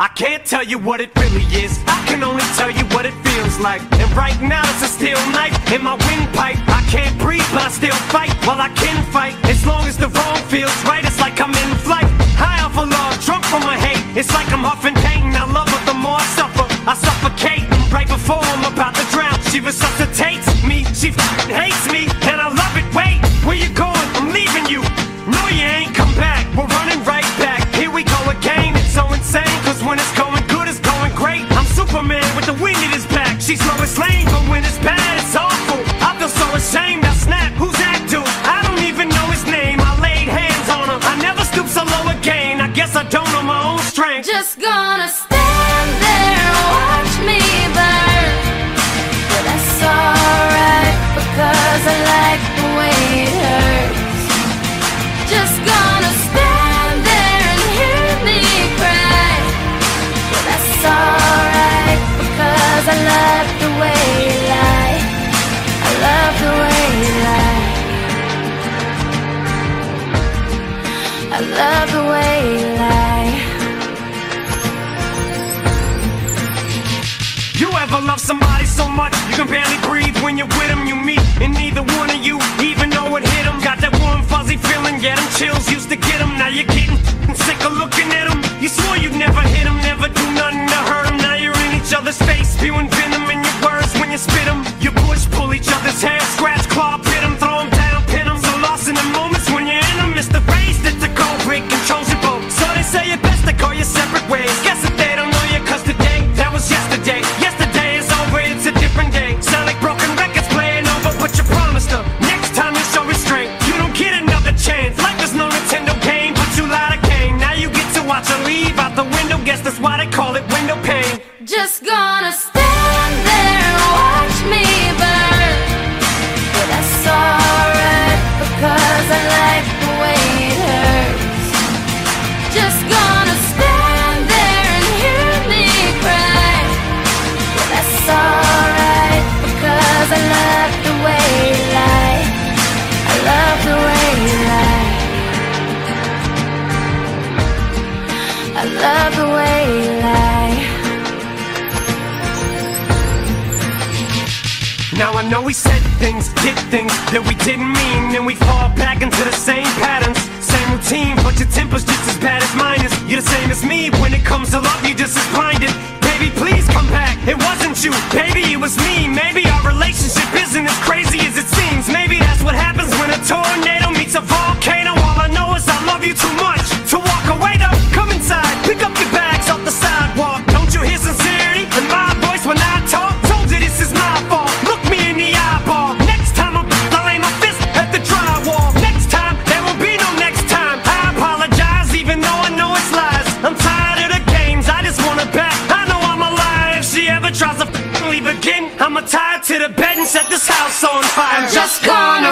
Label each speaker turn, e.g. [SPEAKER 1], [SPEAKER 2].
[SPEAKER 1] I
[SPEAKER 2] can't tell you what it really is. I can only tell you what it feels like. And right now it's a steel knife in my windpipe. I can't breathe, but I still fight. While I can fight, as long as the wrong feels right, it's like I'm in flight. High off of love, drunk from my hate. It's like I'm huffing pain. I love her the more I suffer. I suffocate right before I'm about to drown. She was me. She's Lois Lane, but when it's bad, it's awful. I feel so ashamed. I snap. Who's that dude? I don't even know his name. I laid hands on him. I never stoop so low again. I guess I don't know my own strength.
[SPEAKER 1] Just gonna You
[SPEAKER 2] ever love somebody so much you can barely breathe when you're with them? You meet, and neither one of you even know it hit them. Got that warm, fuzzy feeling, yeah, them chills used to get them. Now you're getting sick of looking at them. You swore you'd never hit them, never do nothing to hurt them. Now you're in each other's face, spewing venom in your words when you spit them. You push, pull each other's hair, that's why they call it window pane.
[SPEAKER 1] Just gonna
[SPEAKER 2] know we said things, did things that we didn't mean, and we fall back into the same patterns, same routine. But your temper's just as bad as mine is. You're the same as me when it comes to love. You're just as blinded. Baby, please come back. It wasn't you, baby, it was me. Maybe our relationship isn't as crazy as it seems. Maybe that's what happens when a tornado meets a volcano. All I know is I love you too much I'ma tie to the bed and set this house on fire.
[SPEAKER 1] I'm just gonna